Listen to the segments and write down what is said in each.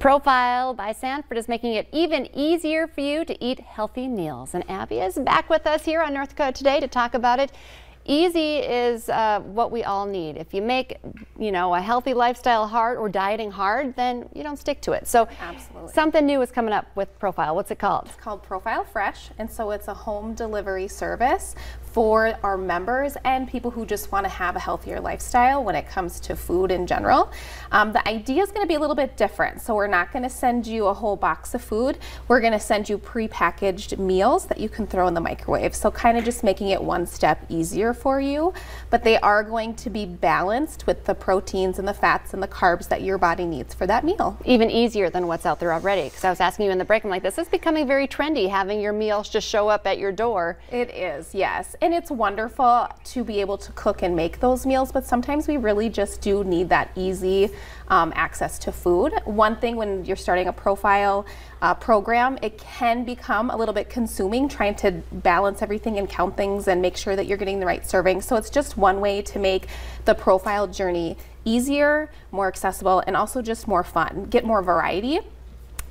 Profile by Sanford is making it even easier for you to eat healthy meals. And Abby is back with us here on North Dakota Today to talk about it. Easy is uh, what we all need. If you make, you know, a healthy lifestyle hard or dieting hard, then you don't stick to it. So Absolutely. something new is coming up with Profile. What's it called? It's called Profile Fresh, and so it's a home delivery service for our members and people who just want to have a healthier lifestyle when it comes to food in general. Um, the idea is going to be a little bit different. So we're not going to send you a whole box of food. We're going to send you pre-packaged meals that you can throw in the microwave. So kind of just making it one step easier for you. But they are going to be balanced with the proteins and the fats and the carbs that your body needs for that meal. Even easier than what's out there already. Because I was asking you in the break, I'm like, this is becoming very trendy, having your meals just show up at your door. It is, yes. And it's wonderful to be able to cook and make those meals, but sometimes we really just do need that easy um, access to food. One thing when you're starting a profile uh, program, it can become a little bit consuming trying to balance everything and count things and make sure that you're getting the right serving. So it's just one way to make the profile journey easier, more accessible, and also just more fun. Get more variety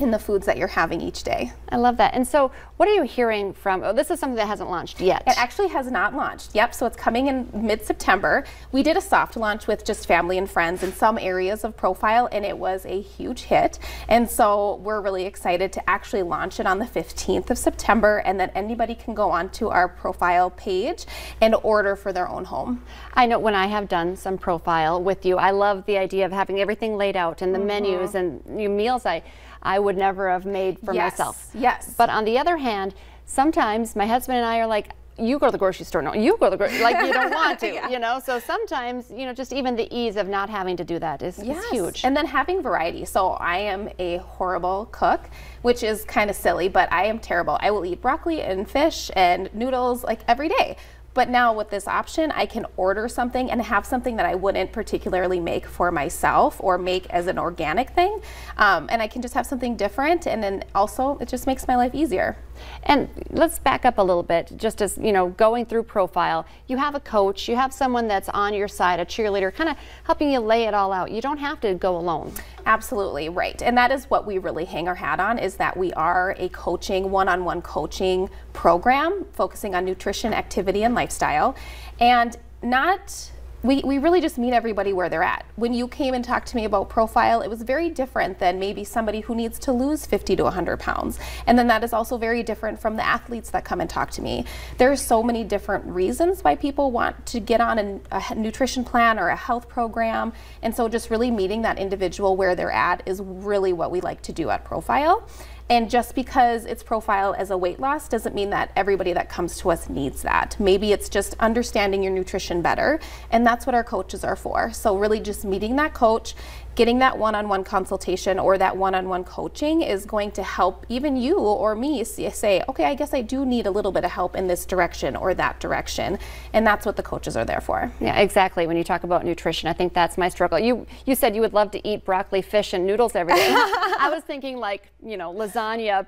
in the foods that you're having each day. I love that. And so, what are you hearing from? Oh, this is something that hasn't launched yet. It actually has not launched. Yep, so it's coming in mid September. We did a soft launch with just family and friends in some areas of Profile, and it was a huge hit. And so, we're really excited to actually launch it on the 15th of September, and then anybody can go onto our Profile page and order for their own home. I know when I have done some profile with you, I love the idea of having everything laid out and the mm -hmm. menus and your meals. I I would never have made for yes, myself. Yes. But on the other hand, sometimes my husband and I are like, you go to the grocery store. No, you go to the grocery like you don't want to, yeah. you know. So sometimes, you know, just even the ease of not having to do that is, yes. is huge. And then having variety. So I am a horrible cook, which is kind of silly, but I am terrible. I will eat broccoli and fish and noodles like every day. But now with this option, I can order something and have something that I wouldn't particularly make for myself or make as an organic thing. Um, and I can just have something different. And then also, it just makes my life easier. And let's back up a little bit, just as, you know, going through profile, you have a coach, you have someone that's on your side, a cheerleader, kind of helping you lay it all out. You don't have to go alone. Absolutely, right. And that is what we really hang our hat on is that we are a coaching, one-on-one -on -one coaching program focusing on nutrition, activity, and lifestyle. And not we, we really just meet everybody where they're at. When you came and talked to me about profile, it was very different than maybe somebody who needs to lose 50 to 100 pounds. And then that is also very different from the athletes that come and talk to me. There are so many different reasons why people want to get on a, a nutrition plan or a health program. And so just really meeting that individual where they're at is really what we like to do at Profile. And just because it's profile as a weight loss doesn't mean that everybody that comes to us needs that. Maybe it's just understanding your nutrition better, and that's what our coaches are for. So really just meeting that coach, getting that one-on-one consultation or that one-on-one coaching is going to help even you or me say, okay, I guess I do need a little bit of help in this direction or that direction. And that's what the coaches are there for. Yeah, exactly. When you talk about nutrition, I think that's my struggle. You you said you would love to eat broccoli, fish, and noodles every day. I was thinking like, you know, lasagna,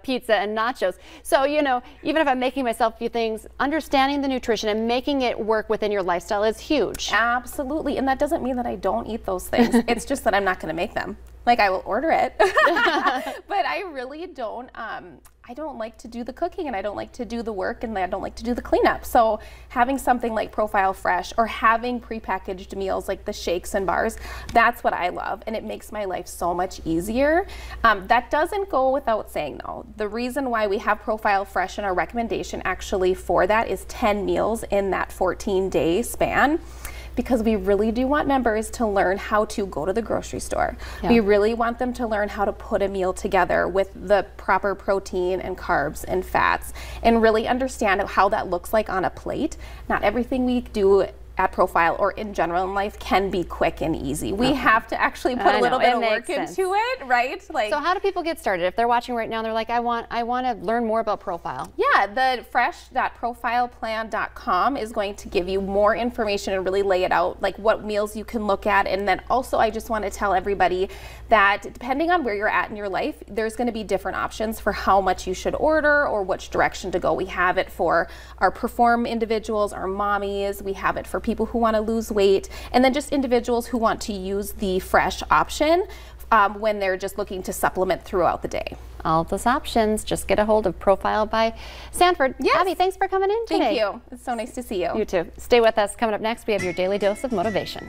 pizza, and nachos. So, you know, even if I'm making myself a few things, understanding the nutrition and making it work within your lifestyle is huge. Absolutely. And that doesn't mean that I don't eat those things. it's just that I'm not going to make them. Like I will order it, but I really don't. Um, I don't like to do the cooking and I don't like to do the work and I don't like to do the cleanup. So having something like Profile Fresh or having prepackaged meals like the shakes and bars, that's what I love and it makes my life so much easier. Um, that doesn't go without saying though. The reason why we have Profile Fresh in our recommendation actually for that is 10 meals in that 14 day span because we really do want members to learn how to go to the grocery store. Yeah. We really want them to learn how to put a meal together with the proper protein and carbs and fats and really understand how that looks like on a plate. Not everything we do profile or in general in life can be quick and easy. We have to actually put I a little know, bit of work sense. into it, right? Like So how do people get started? If they're watching right now they're like I want I want to learn more about profile. Yeah, the fresh.profileplan.com is going to give you more information and really lay it out like what meals you can look at and then also I just want to tell everybody that depending on where you're at in your life, there's going to be different options for how much you should order or which direction to go. We have it for our perform individuals, our mommies, we have it for people people who want to lose weight, and then just individuals who want to use the fresh option um, when they're just looking to supplement throughout the day. All those options. Just get a hold of Profile by Sanford. Yes. Abby, thanks for coming in today. Thank you. It's so nice to see you. You too. Stay with us. Coming up next, we have your daily dose of motivation.